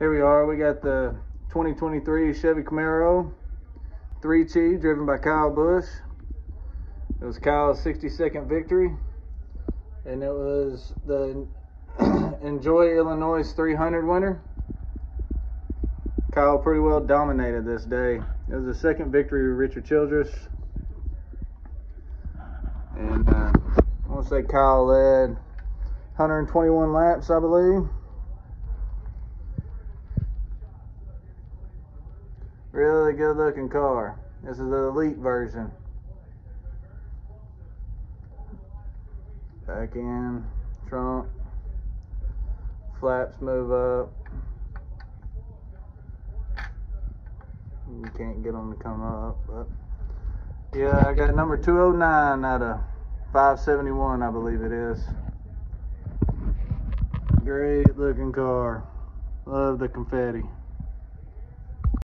Here we are. We got the 2023 Chevy Camaro 3T driven by Kyle Busch. It was Kyle's 62nd victory, and it was the Enjoy Illinois 300 winner. Kyle pretty well dominated this day. It was the second victory with Richard Childress. And uh, I want to say Kyle led 121 laps, I believe. Really good looking car. This is the elite version. Back in, trunk, flaps move up. You can't get them to come up, but yeah, I got number 209 out of 571, I believe it is. Great looking car. Love the confetti.